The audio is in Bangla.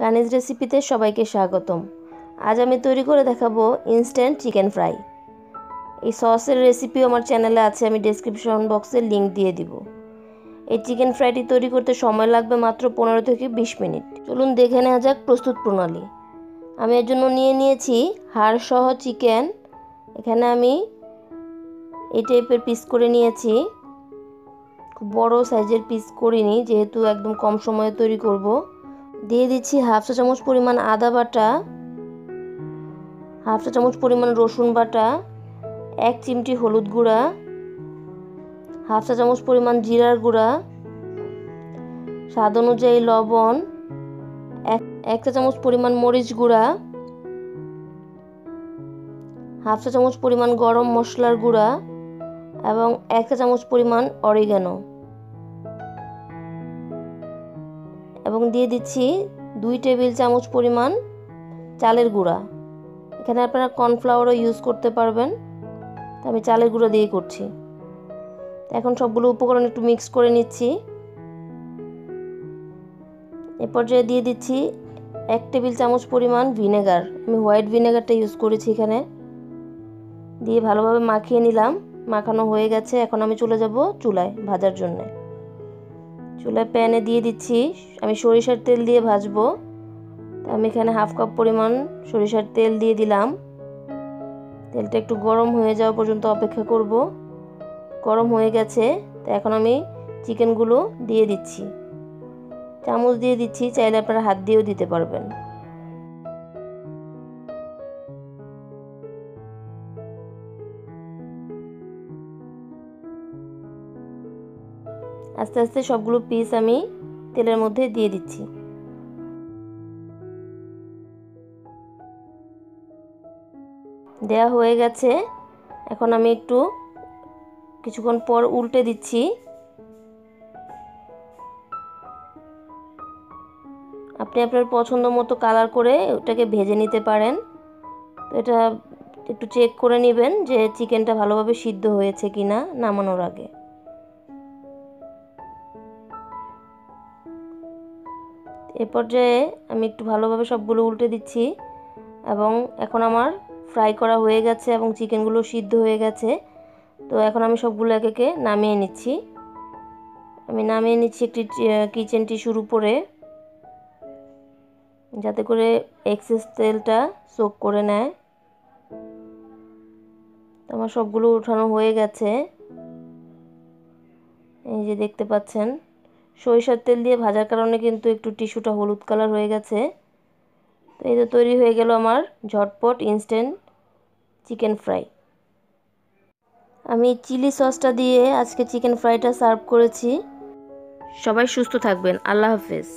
কানিজ রেসিপিতে সবাইকে স্বাগতম। আজ আমি তৈরি করে দেখাবো ইনস্ট্যান্ট চিকেন ফ্রাই এই সসের রেসিপিও আমার চ্যানেলে আছে, আমি ডেসক্রিপশন বক্সে লিংক দিয়ে দিব। এই চিকেন ফ্রাইটি তৈরি করতে সময় লাগবে মাত্র পনেরো থেকে বিশ মিনিট। চলুন দেখে নেওয়া যাক প্রস্তুত প্রণালী। আমি এর জন্য নিয়ে নিয়েছি হাড়সহ চিকেন এখানে আমি এই টাইপের পিস করে নিয়েছি। খুব বড় সাইজের পিস করিনি, যেহেতু একদম কম সময়ে তৈরি করব। দিয়ে দিচ্ছি হাফ চা চামচ পরিমাণ আদা বাটা, হাফ চা চামচ পরিমাণ রসুন বাটা, এক চিমটি হলুদ গুঁড়া, হাফ চা চামচ পরিমাণ জিরার গুঁড়া, স্বাদ অনুযায়ী লবণ, এক চা চামচ পরিমাণ মরিচ গুঁড়া, হাফ চা চামচ পরিমাণ গরম মশলার গুঁড়া এবং এক চা চামচ পরিমাণ অরিগানো। এবং দিয়ে দিচ্ছি দুই টেবিল চামচ পরিমাণ চালের গুঁড়া। এখানে আপনারা কর্নফ্লাওয়ারও ইউজ করতে পারবেন। আমি চালের গুঁড়ো দিয়ে করছি। এখন সবগুলো উপকরণ একটু মিক্স করে নিচ্ছি। এ পর্যায়ে দিয়ে দিচ্ছি এক টেবিল চামচ পরিমাণ ভিনেগার। আমি হোয়াইট ভিনেগারটা ইউজ করেছি এখানে। দিয়ে ভালোভাবে মাখিয়ে নিলাম। মাখানো হয়ে গেছে। এখন আমি চলে যাব চুলায় ভাজার জন্যে। চুলায় প্যানে দিয়ে দিচ্ছি। আমি সরিষার তেল দিয়ে ভাজবো। আমি এখানে হাফ কাপ পরিমাণ সরিষার তেল দিয়ে দিলাম। তেলটা একটু গরম হয়ে যাওয়া পর্যন্ত অপেক্ষা করব। গরম হয়ে গেছে, তো এখন আমি চিকেনগুলো দিয়ে দিচ্ছি। চামচ দিয়ে দিচ্ছি, চাইলে আপনারা হাত দিয়েও দিতে পারবেন। আস্তে আস্তে সবগুলো পিস আমি তেলের মধ্যে দিয়ে দিচ্ছি। দেয়া হয়ে গেছে। এখন আমি একটু কিছুক্ষণ পর উল্টে দিচ্ছি। আপনি আপনার পছন্দ মতো কালার করে ওটাকে ভেজে নিতে পারেন। তো এটা একটু চেক করে নেবেন যে চিকেনটা ভালোভাবে সিদ্ধ হয়েছে কি না নামানোর আগে। এ পর্যায়ে আমি একটু ভালোভাবে সবগুলো উল্টে দিচ্ছি এবং এখন আমার ফ্রাই করা হয়ে গেছে এবং চিকেনগুলো সিদ্ধ হয়ে গেছে। তো এখন আমি সবগুলো এক একে নামিয়ে নিচ্ছি। আমি নামিয়ে নিচ্ছি একটি কিচেন টিস্যুর উপরে। যাতে করে এক্সেস তেলটা সোক করে নেয়। তো আমার সবগুলো উঠানো হয়ে গেছে। এই যে দেখতে পাচ্ছেন। সরিষার তেল দিয়ে ভাজার কারণে কিন্তু একটু টিস্যুটা হলুদ কালার হয়ে গেছে। তো এই তো তৈরি হয়ে গেল আমার ঝটপট ইনস্ট্যান্ট চিকেন ফ্রাই আমি চিলি সসটা দিয়ে আজকে চিকেন ফ্রাইটা সার্ভ করেছি। সবাই সুস্থ থাকবেন। আল্লাহ হাফেজ।